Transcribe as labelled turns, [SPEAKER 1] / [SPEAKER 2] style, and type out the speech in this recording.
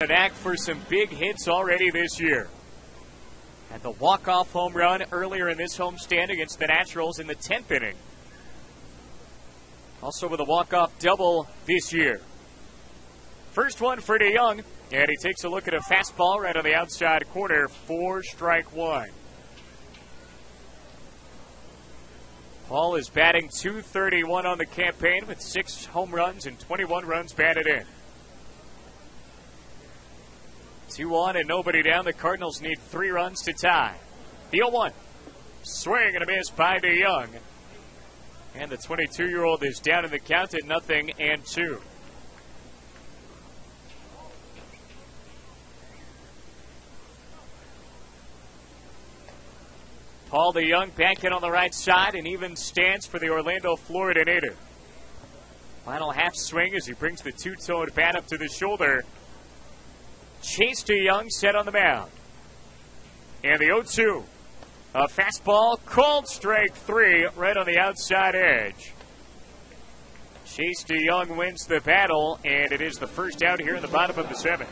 [SPEAKER 1] an act for some big hits already this year. Had the walk-off home run earlier in this homestand against the Naturals in the 10th inning. Also with a walk-off double this year. First one for DeJong, and he takes a look at a fastball right on the outside corner for strike one. Paul is batting 231 on the campaign with six home runs and 21 runs batted in. Two on and nobody down. The Cardinals need three runs to tie. Deal one. Swing and a miss by DeJong. And the 22 year old is down in the count at nothing and two. Paul DeJong banking on the right side and even stands for the Orlando, Florida native. Final half swing as he brings the two toed bat up to the shoulder. Chase De Jong set on the mound. And the 0 2. A fastball called strike three right on the outside edge. Chase De Jong wins the battle, and it is the first out here in the bottom of the seventh.